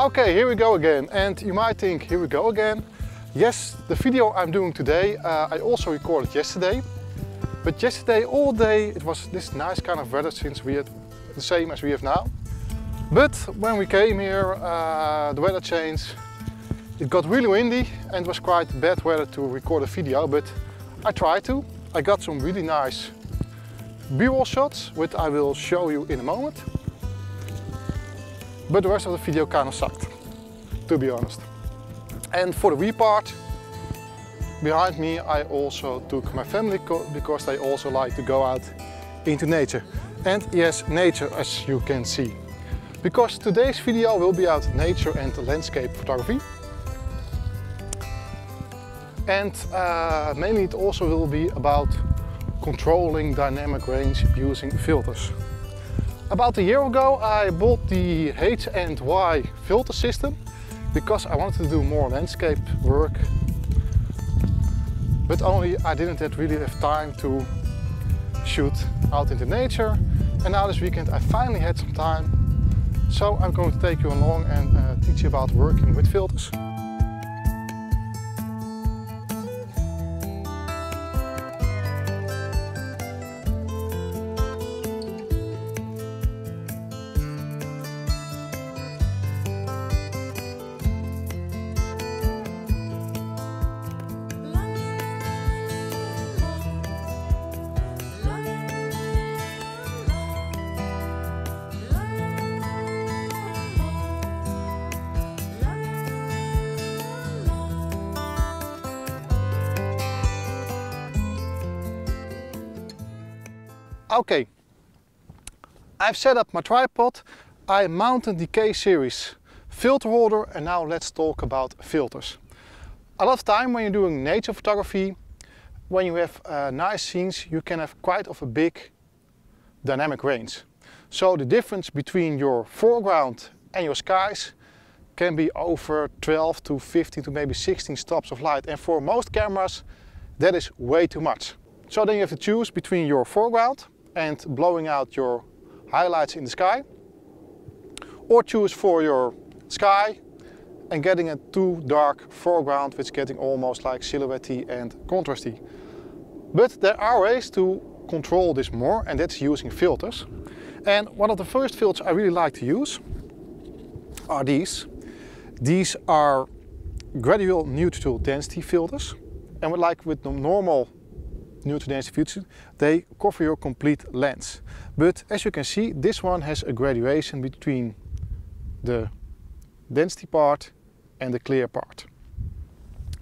Okay, here we go again. And you might think, here we go again. Yes, the video I'm doing today, uh, I also recorded yesterday. But yesterday, all day, it was this nice kind of weather since we had the same as we have now. But when we came here, uh, the weather changed. It got really windy and it was quite bad weather to record a video, but I tried to. I got some really nice b-roll shots, which I will show you in a moment. But the rest of the video kind of sucked, to be honest. And for the wee part, behind me I also took my family because they also like to go out into nature. And yes, nature as you can see. Because today's video will be about nature and landscape photography. And uh, mainly it also will be about controlling dynamic range using filters. About a year ago I bought the H&Y filter system because I wanted to do more landscape work but only I didn't really have time to shoot out into nature and now this weekend I finally had some time so I'm going to take you along and uh, teach you about working with filters. Okay, I've set up my tripod, I mounted the K-series filter holder and now let's talk about filters. A lot of time when you're doing nature photography, when you have uh, nice scenes, you can have quite of a big dynamic range. So the difference between your foreground and your skies can be over 12 to 15 to maybe 16 stops of light. And for most cameras, that is way too much. So then you have to choose between your foreground and blowing out your highlights in the sky. Or choose for your sky and getting a too dark foreground which getting almost like silhouette and contrasty. But there are ways to control this more and that's using filters. And one of the first filters I really like to use are these. These are gradual neutral density filters. And like with the normal neutral density filters, they cover your complete lens. But as you can see, this one has a graduation between the density part and the clear part.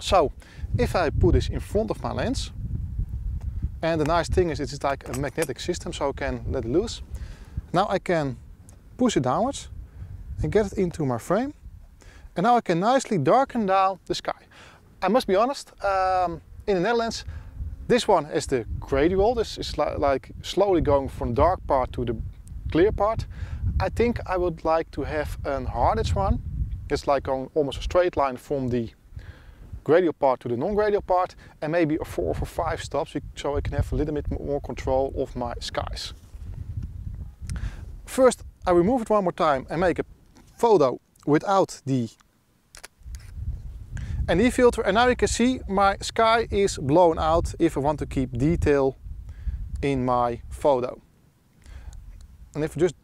So if I put this in front of my lens, and the nice thing is it's like a magnetic system, so I can let it loose. Now I can push it downwards and get it into my frame. And now I can nicely darken down the sky. I must be honest, um, in the Netherlands, this one is the gradual. This is li like slowly going from dark part to the clear part. I think I would like to have an hardest one. It's like going almost a straight line from the gradual part to the non-gradual part and maybe a four or five stops so I can have a little bit more control of my skies. First I remove it one more time and make a photo without the ND filter and now you can see my sky is blown out if I want to keep detail in my photo. And if I just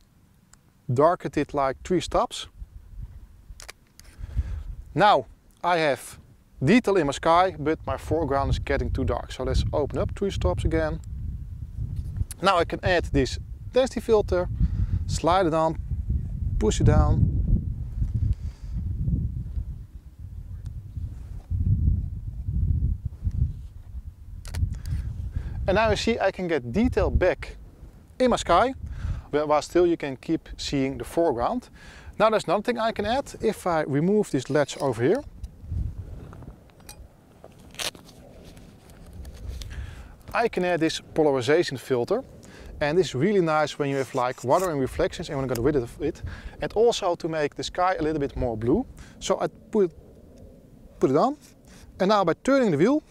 darken it like three stops. Now I have detail in my sky but my foreground is getting too dark. So let's open up three stops again. Now I can add this density filter, slide it on, push it down And now you see I can get detail back in my sky, while still you can keep seeing the foreground. Now there's another thing I can add. If I remove this ledge over here, I can add this polarization filter. And this is really nice when you have like water and reflections and want to get rid of it. And also to make the sky a little bit more blue. So I put, put it on. And now by turning the wheel,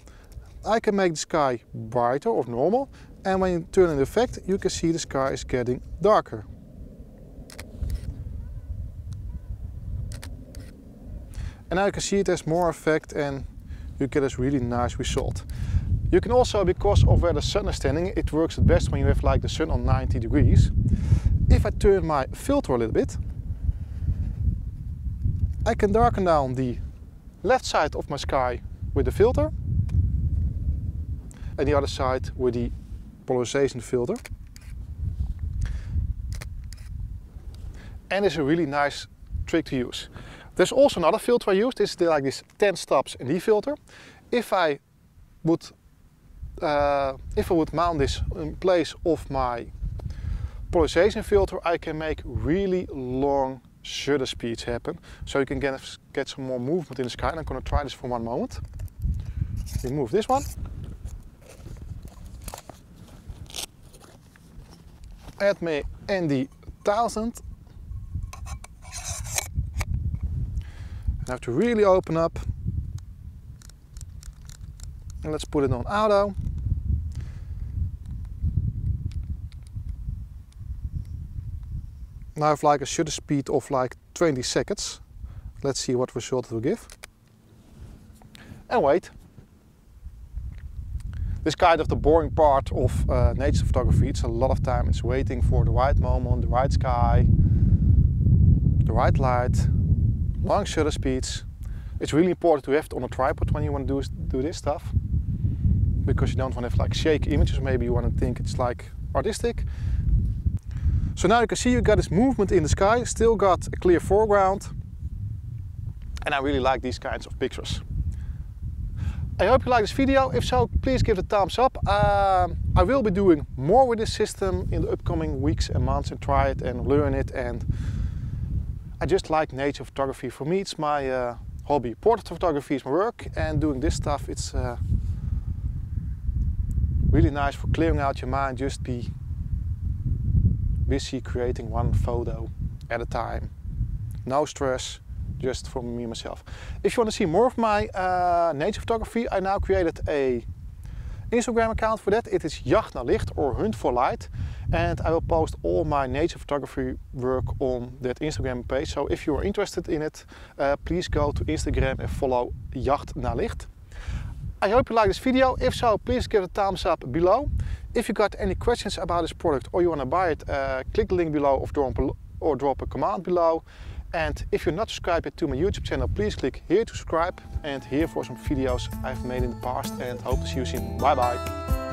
I can make the sky brighter or normal and when you turn in the effect you can see the sky is getting darker. And now you can see it has more effect and you get this really nice result. You can also, because of where the sun is standing, it works the best when you have like the sun on 90 degrees. If I turn my filter a little bit, I can darken down the left side of my sky with the filter and the other side with the polarization filter. And it's a really nice trick to use. There's also another filter I use. Is like this 10 stops ND filter. If I would uh, if I would mount this in place of my polarization filter, I can make really long shutter speeds happen. So you can get, get some more movement in the sky. And I'm going to try this for one moment. Remove this one. Add me ND 1000. I have to really open up. And let's put it on auto. Now I have like a shutter speed of like 20 seconds. Let's see what result it will give. And wait. This kind of the boring part of uh, nature photography. It's a lot of time. It's waiting for the right moment, the right sky, the right light, long shutter speeds. It's really important to have it on a tripod when you want to do, do this stuff. Because you don't want to have like shake images. Maybe you want to think it's like artistic. So now you can see you got this movement in the sky, still got a clear foreground. And I really like these kinds of pictures. I hope you like this video. If so, please give it a thumbs up. Um, I will be doing more with this system in the upcoming weeks and months and try it and learn it. And I just like nature photography. For me, it's my uh, hobby. Portrait photography is my work and doing this stuff, it's uh, really nice for clearing out your mind, just be busy creating one photo at a time. No stress, just for me myself. If you want to see more of my uh, nature photography, I now created a Instagram account for that. It is Jacht naar Licht or Hunt for Light. And I will post all my nature photography work on that Instagram page. So if you are interested in it, uh, please go to Instagram and follow Jacht naar Licht. I hope you like this video. If so, please give it a thumbs up below. If you got any questions about this product or you want to buy it, uh, click the link below or drop, or drop a below. And if you're not subscribed to my YouTube channel, please click here to subscribe and here for some videos I've made in the past and hope to see you soon. Bye bye.